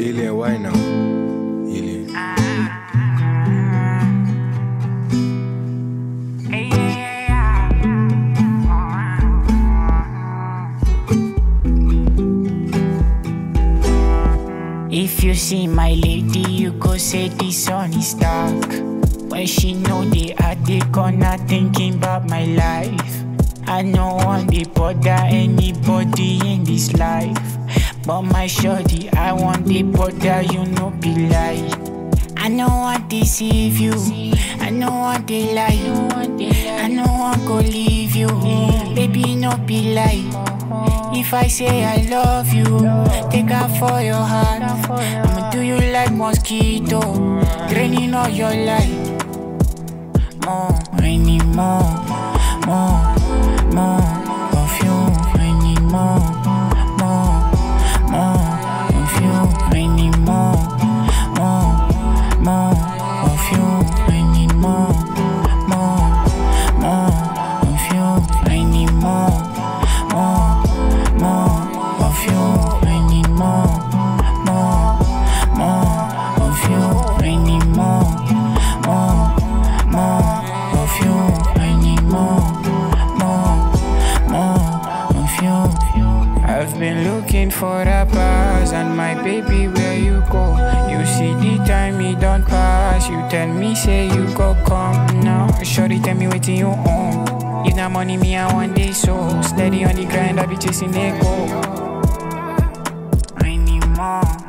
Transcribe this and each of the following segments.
Alien, why now? Alien. If you see my lady, you go say the sun is dark. When she know they at the corner thinking about my life. I know one day bother anybody in this life. But my shorty, I want the bother you no be lie. I know I deceive you. I know I they lie. I know I go leave you. Baby, no be lie. If I say I love you, take out for your heart. I'ma do you like mosquito, draining all your life. More, I For for pass, and my baby where you go? You see the time me don't pass. You tell me say you go come now. Shorty tell me waiting you on If not money me I want this so Steady on the grind I be chasing it go. I need more.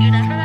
You're